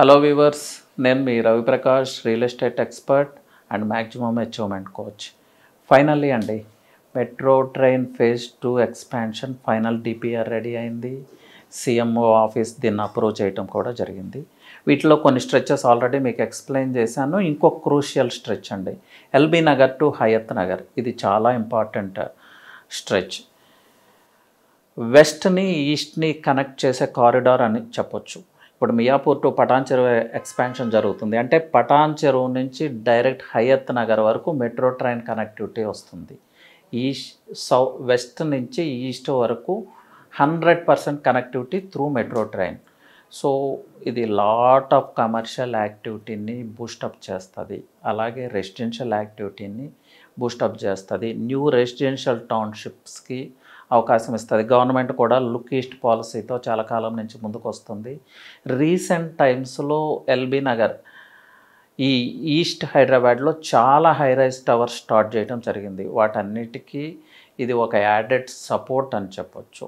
Hello viewers నేను మీ Raviprakash real estate expert and maximum achievement coach finally అండి metro train phase two expansion final DPR ready అయింది. CMO office దీన్ని approve చేయటం కూడా జరిగింది. వీటిలో కొన్ని స్ట్రెచెస్ ఆల్రెడీ మీకు ఎక్స్ప్లెయిన్ చేశాను. ఇంకో క్రూషియల్ స్ట్రెచ్ అండి L B Nagar to Hayath Nagar. ఇది చాలా ఇంపార్టెంట్ స్ట్రెచ్ వెస్ట్ని ఈస్ట్ని కనెక్ట్ చేసే కారిడార్ అని చెప్పొచ్చు. ఇప్పుడు మియాపూర్ టు పటాన్ చెరువు ఎక్స్పాన్షన్ జరుగుతుంది. అంటే పటాన్ చెరువు నుంచి డైరెక్ట్ హయత్ నగర్ వరకు మెట్రో ట్రైన్ కనెక్టివిటీ వస్తుంది. ఈస్ట్ సౌ వెస్ట్ నుంచి ఈస్ట్ వరకు hundred percent connectivity through metro train. So ఇది లాట్ ఆఫ్ కమర్షియల్ యాక్టివిటీని బూస్టప్ చేస్తుంది. అలాగే రెసిడెన్షియల్ యాక్టివిటీని బూస్టప్ చేస్తుంది. న్యూ రెసిడెన్షియల్ టౌన్షిప్స్కి అవకాశం ఇస్తుంది. గవర్నమెంట్ కూడా లుక్ ఈస్ట్ పాలసీతో చాలా కాలం నుంచి ముందుకు వస్తుంది రీసెంట్ టైమ్స్లో ఎల్బీ నగర్ ఈ ఈస్ట్ హైదరాబాద్లో చాలా హై రైజ్ టవర్స్ స్టార్ట్ చేయడం జరిగింది. వాటన్నిటికీ ఇది ఒక యాడెడ్ సపోర్ట్ అని చెప్పొచ్చు.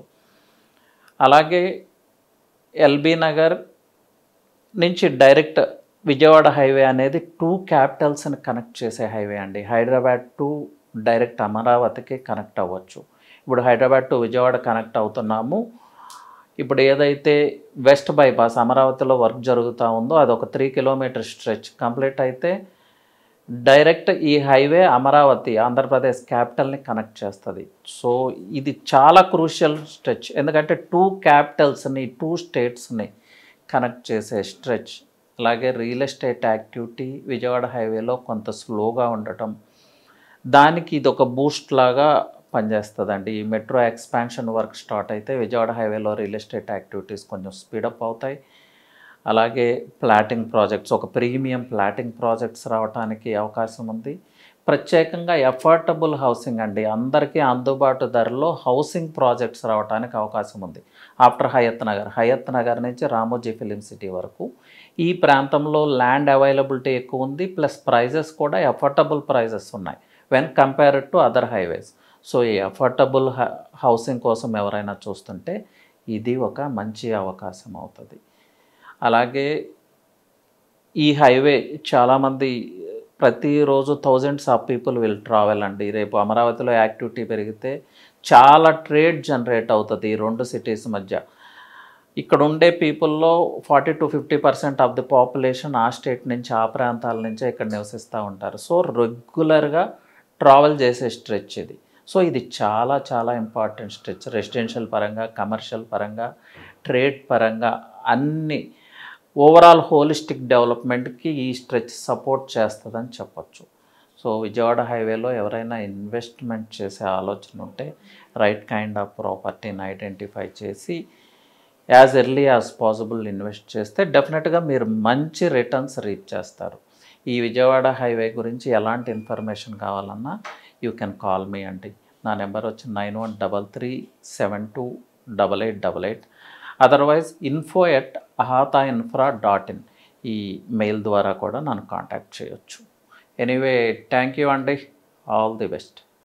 అలాగే ఎల్బీ నగర్ నుంచి డైరెక్ట్ విజయవాడ హైవే అనేది టూ క్యాపిటల్స్ని కనెక్ట్ చేసే హైవే అండి. హైదరాబాద్ టు డైరెక్ట్ అమరావతికి కనెక్ట్ అవ్వచ్చు. ఇప్పుడు హైదరాబాద్ టు విజయవాడ కనెక్ట్ అవుతున్నాము. ఇప్పుడు ఏదైతే వెస్ట్ బైపాస్ అమరావతిలో వర్క్ జరుగుతూ ఉందో అది ఒక త్రీ కిలోమీటర్ స్ట్రెచ్ కంప్లీట్ అయితే డైరెక్ట్ ఈ హైవే అమరావతి ఆంధ్రప్రదేశ్ క్యాపిటల్ని కనెక్ట్ చేస్తుంది. సో ఇది చాలా క్రూషియల్ స్ట్రెచ్. ఎందుకంటే టూ క్యాపిటల్స్ని టూ స్టేట్స్ని కనెక్ట్ చేసే స్ట్రెచ్ అలాగే రియల్ ఎస్టేట్ యాక్టివిటీ విజయవాడ హైవేలో కొంత స్లోగా ఉండటం. దానికి ఇది ఒక బూస్ట్ లాగా పనిచేస్తుందండి. ఈ మెట్రో ఎక్స్పాన్షన్ వర్క్ స్టార్ట్ అయితే విజయవాడ హైవేలో రియల్ ఎస్టేట్ యాక్టివిటీస్ కొంచెం స్పీడప్ అవుతాయి. అలాగే ప్లాటింగ్ ప్రాజెక్ట్స్ ఒక ప్రీమియం ప్లాటింగ్ ప్రాజెక్ట్స్ రావడానికి అవకాశం ఉంది. ప్రత్యేకంగా ఎఫోర్డబుల్ హౌసింగ్ అండి. అందరికీ అందుబాటు ధరలో హౌసింగ్ ప్రాజెక్ట్స్ రావడానికి అవకాశం ఉంది. ఆఫ్టర్ హయత్ నగర్ హయత్ నగర్ నుంచి రామోజీ ఫిలిం సిటీ వరకు. ఈ ప్రాంతంలో ల్యాండ్ అవైలబిలిటీ ఎక్కువ ఉంది. ప్లస్ ప్రైజెస్ కూడా ఎఫోర్డబుల్ ప్రైజెస్ ఉన్నాయి. When compared to other highways so ఈ ఎఫోర్డబుల్ హౌసింగ్ కోసం ఎవరైనా చూస్తుంటే ఇది ఒక మంచి అవకాశం అవుతుంది. అలాగే ఈ హైవే చాలామంది ప్రతిరోజు thousands of people will travel అండి. రేపు అమరావతిలో యాక్టివిటీ పెరిగితే చాలా ట్రేడ్ జనరేట్ అవుతుంది ఈ రెండు సిటీస్ మధ్య. ఇక్కడ ఉండే పీపుల్లో forty to fifty percent of the population ఆ స్టేట్ నుంచి ఆ ప్రాంతాల నుంచే ఇక్కడ నివసిస్తూ ఉంటారు. సో రెగ్యులర్గా ట్రావెల్ చేసే స్ట్రెచ్ ఇది. సో ఇది చాలా చాలా ఇంపార్టెంట్ స్ట్రెచ్. రెసిడెన్షియల్ పరంగా కమర్షియల్ పరంగా ట్రేడ్ పరంగా అన్ని ఓవరాల్ హోలిస్టిక్ డెవలప్మెంట్కి ఈ స్ట్రెచ్ సపోర్ట్ చేస్తుందని చెప్పచ్చు. సో విజయవాడ హైవేలో ఎవరైనా ఇన్వెస్ట్మెంట్ చేసే ఆలోచన ఉంటే రైట్ కైండ్ ఆఫ్ ప్రాపర్టీని ఐడెంటిఫై చేసి as early as possible invest చేస్తే డెఫినెట్గా మీరు మంచి రిటర్న్స్ రీచ్ చేస్తారు. ఈ విజయవాడ హైవే గురించి ఎలాంటి ఇన్ఫర్మేషన్ కావాలన్నా యూ కెన్ కాల్ మీ అండి. నా నెంబర్ వచ్చి nine one double three seven two double eight double eight otherwise info at అహాతా infra dot in email ద్వారా కూడా నన్ను కాంటాక్ట్ చేయొచ్చు. ఎనీవే థ్యాంక్ యూ అండి ఆల్ ది బెస్ట్